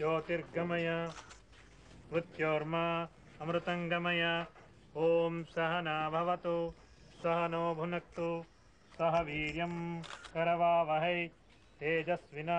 ज्योतिर्गमय मृत्योर्मा अमृतंगमय ओम सहना भवतु सहनो भुनक्तु सह वीर वह तेजस्विना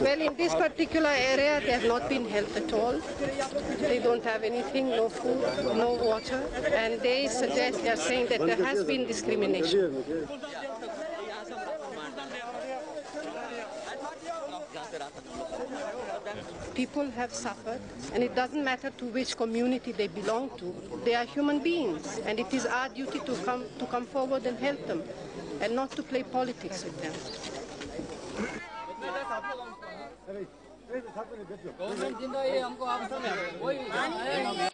Well, in this particular area, they have not been helped at all. They don't have anything, no food, no water, and they suggest, they are saying that there has been discrimination. People have suffered, and it doesn't matter to which community they belong to. They are human beings, and it is our duty to come, to come forward and help them, and not to play politics with them. साथ में